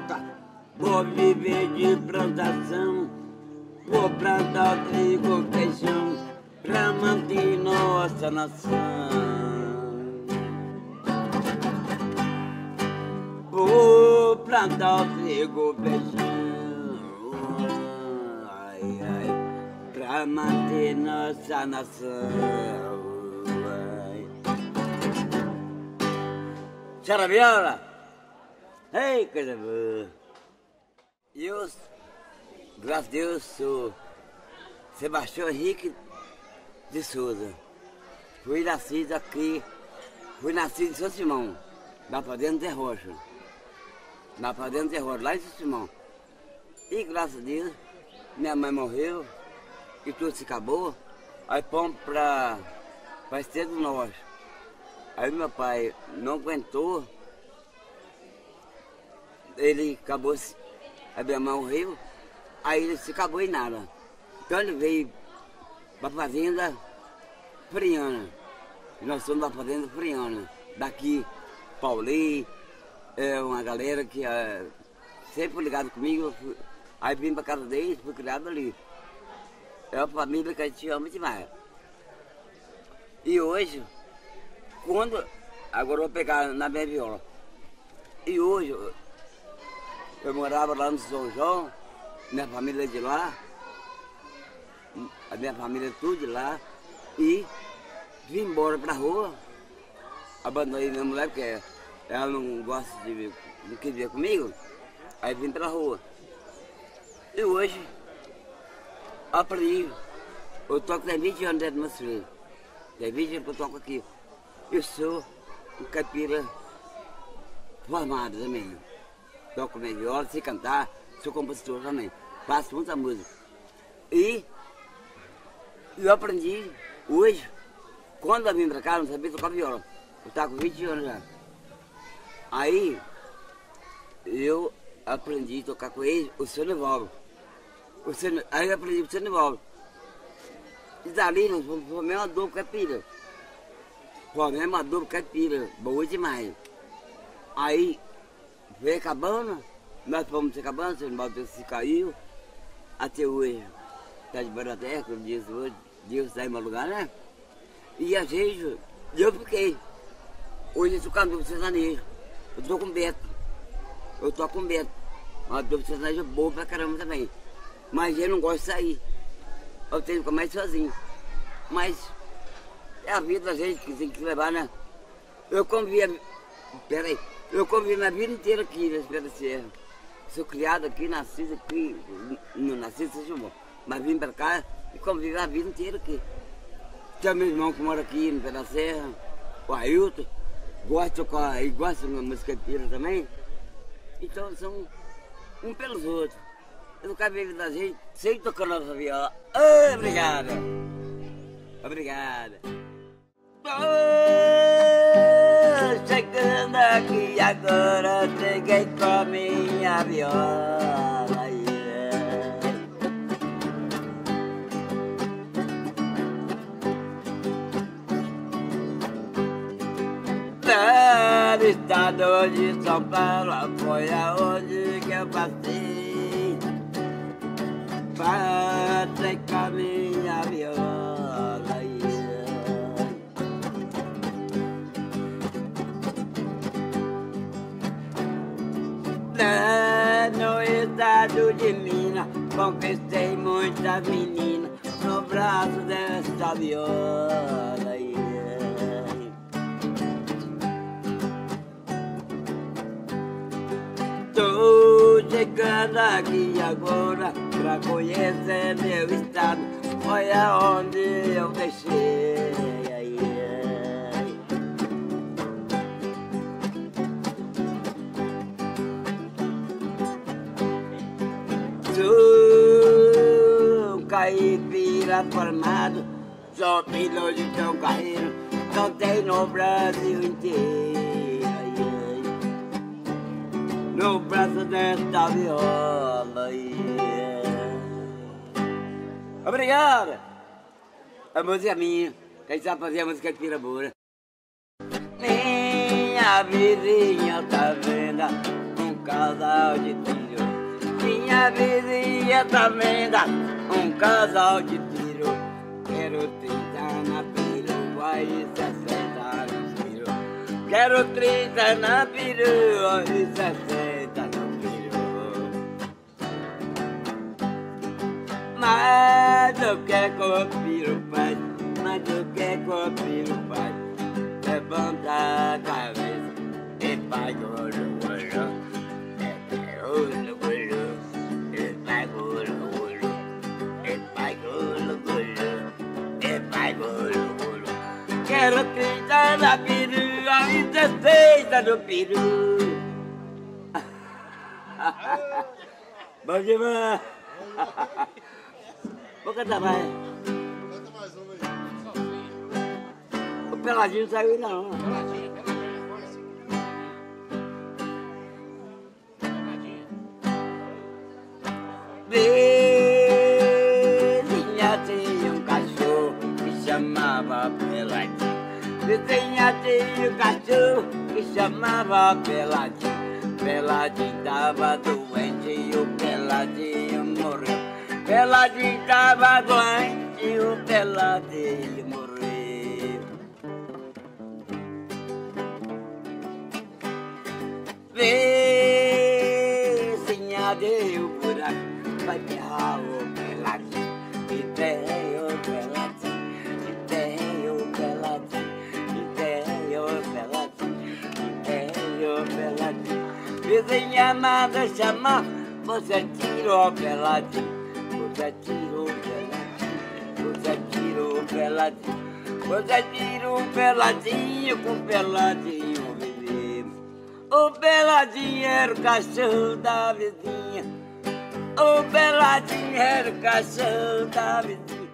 mata, vou viver de plantação, vou plantar trigo, feijão, pra manter nossa nação. Vou plantar trigo, feijão, ai, ai, pra manter nossa nação. Ai. Viola! Ei, coisa boa! Eu, graças a Deus, sou Sebastião Henrique de Souza. Fui nascido aqui, fui nascido em São Simão, lá para dentro de Rocha. Lá para dentro de Rocha, lá em São Simão. E graças a Deus, minha mãe morreu e tudo se acabou. Aí fomos para a Estrela do Norte. Aí meu pai não aguentou, ele acabou, se- a minha mãe morreu, aí ele se acabou em nada. Então ele veio para a fazenda Friana. Nós somos da fazenda Friana. Daqui, Pauli, é uma galera que é sempre ligado comigo. fui- Aí vim para casa deles, fui criado ali. É uma família que a gente ama demais. E hoje, quando. Agora eu vou pegar na minha viola. E hoje, eu- morava lá no São João, minha família é de lá, a minha família é tudo de lá, e vim embora pra rua, abandonei minha mulher, porque ela não gosta de não ver comigo, aí vim pra rua. E hoje, aprendi, eu toco tem 20 anos dentro do meu filho, tem 20 anos que eu toco aqui. Eu sou um caipira formado também. Toco minha viola, sei cantar, sou compositor também. Faço muita música. E eu aprendi hoje, quando eu vim pra cá, não sabia tocar viola. Eu estava com 20 anos já. Aí eu aprendi a tocar com ele o seu Nivaldo. O seu, aí eu aprendi o seu Nivaldo. E dali nós fomos uma dupla caipira. Formamos uma dupla caipira, boa demais. Aí veio acabando, nós fomos acabando, seu Nivaldo se caiu, até hoje. Está de da terra, como diz hoje, Deus está em meu lugar, né? E a gente, eu fiquei. Hoje eu estou cantando sertanejo. Eu estou com o Beto. Eu estou com o Beto. Uma dupla sertanejo boa pra caramba também. Mas ele não gosta de sair. Eu tenho que ficar mais sozinho. Mas é a vida da gente que tem que levar, né? Eu convivi, a- peraí, eu convivi minha vida inteira aqui pé da Serra. Sou criado aqui, nascido aqui, não nasci em São mas vim pra cá e convivi a vida inteira aqui. Tem meu irmão que mora aqui no pé da Serra, o Ailton, gosta ele gosta de música caipira também. Então são um pelos outros. Eu não quero vida da gente sem tocar nossa viola. Obrigada! Obrigada! Tô chegando aqui agora, cheguei com a minha viola. yeah. No estado de São Paulo foi aonde que eu passei. Passei com Minas, conquistei muitas meninas no braço dessa viola. Tô chegando aqui agora pra conhecer meu estado. Olha onde eu deixei. Um caipira formado, sou filho de teu carreiro, cantei no Brasil inteiro. ai, ai no braço desta viola. yeah. Obrigado! A música é minha, quem sabe fazer a música é tira Minha vizinha tá vendo um casal de. Minha vizinha também dá um casal de tiro. Quero 30 na perua e 60 no tiro. Quero 30 na perua e 60 no tiro. Mas eu quero copir o pai, mas eu quero copir o pai. Levanta a cabeça e golo, golo. Dezesseis no peru. Bom demais. Vou cantar mais. Canta mais uma aí. O Peladinho saiu não. Peladinha, Vizinha tinha um cachorro que chamava Peladinho. Peladinho tava doente e o Peladinho morreu. Peladinho tava doente e o Peladinho morreu. Vizinha deu buraco, vai ferrar o Peladinho. E Vizinha manda chamar, você tirou o Peladinho, você tirou o Peladinho, você tirou o Peladinho. Você tirou o Peladinho, com Peladinho vivemos. O Peladinho era o cachorro da vizinha. O Peladinho era o cachorro da vizinha.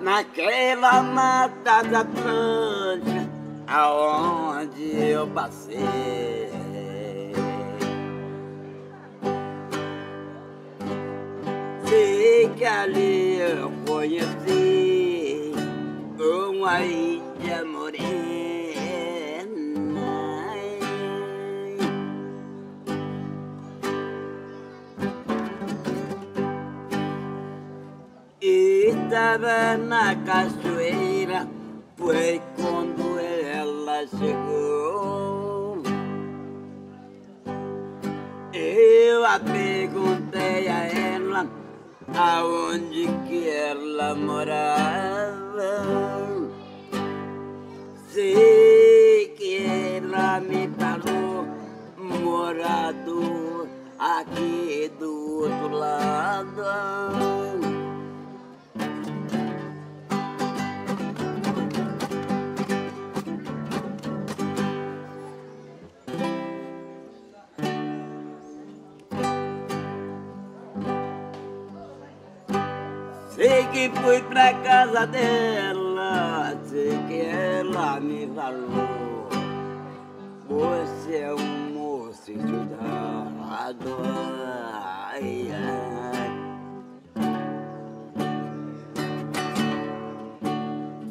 Naquela mata da prancha, aonde eu passei. Sei que ali eu conheci uma ilha morena. Estava na cachoeira, foi chegou. Eu a perguntei a ela aonde que ela morava. Sei que ela me falou morado aqui do outro lado. Que fui pra casa dela, sei que ela me falou. Você é um moço estudado. Ai.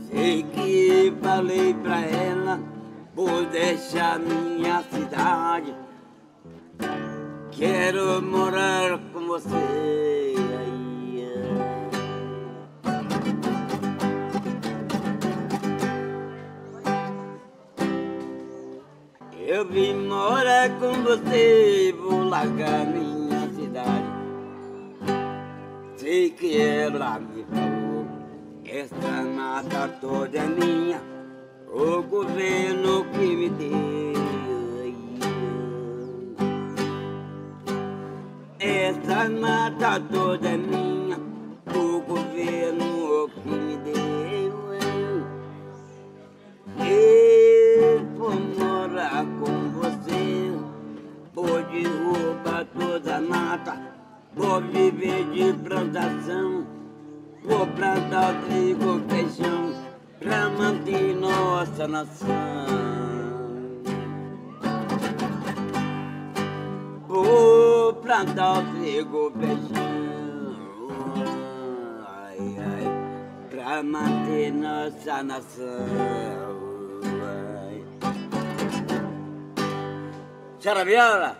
Sei que falei pra ela, vou deixar minha cidade. Quero morar com você. Você, vou largar minha cidade. Sei que ela me falou, essa mata toda é minha, o governo que me deu. Essa mata toda é minha, o governo que me deu. Eu vou viver de plantação, vou plantar trigo, feijão, pra manter nossa nação. Vou plantar trigo, feijão, ai, ai, pra manter nossa nação. Ai. Chora viola?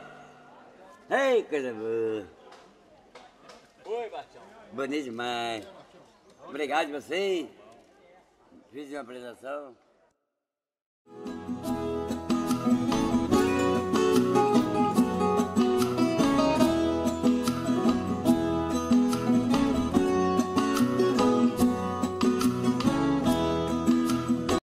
Ei, coisa boa. Bonito demais. Obrigado a você. Fiz uma apresentação.